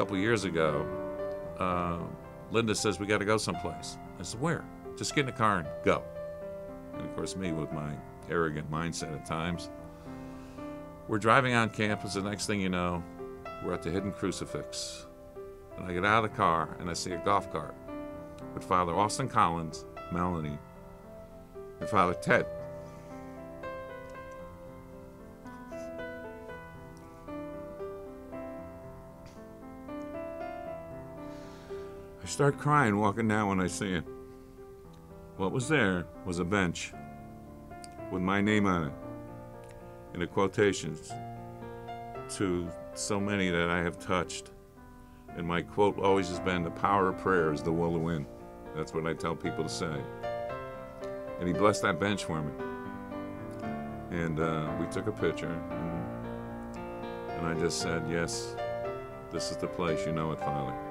couple years ago, uh, Linda says, We got to go someplace. I said, Where? Just get in the car and go. And of course, me with my arrogant mindset at times. We're driving on campus. The next thing you know, we're at the Hidden Crucifix. And I get out of the car and I see a golf cart with Father Austin Collins, Melanie, and Father Ted. Start crying walking down when I see it. What was there was a bench with my name on it in the quotations to so many that I have touched. And my quote always has been the power of prayer is the will to win. That's what I tell people to say. And he blessed that bench for me. And uh, we took a picture, and, and I just said, Yes, this is the place. You know it, Father.